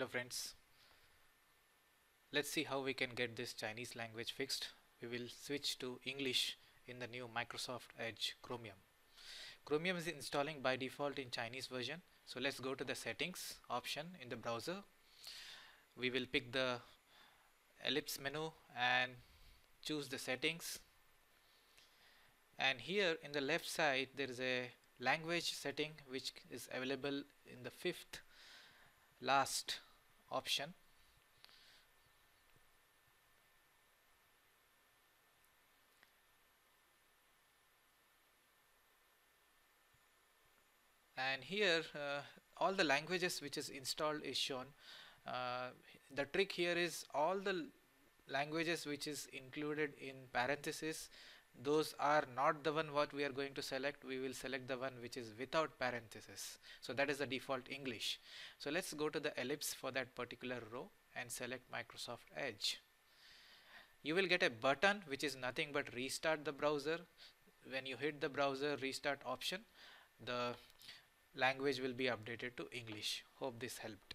Hello friends. Let's see how we can get this Chinese language fixed. We will switch to English in the new Microsoft Edge Chromium. Chromium is installing by default in Chinese version. So let's go to the settings option in the browser. We will pick the ellipse menu and choose the settings. And here in the left side there is a language setting which is available in the fifth last option. And here uh, all the languages which is installed is shown. Uh, the trick here is all the languages which is included in parenthesis those are not the one what we are going to select. We will select the one which is without parenthesis. So that is the default English. So let's go to the ellipse for that particular row and select Microsoft Edge. You will get a button which is nothing but restart the browser. When you hit the browser restart option the language will be updated to English. Hope this helped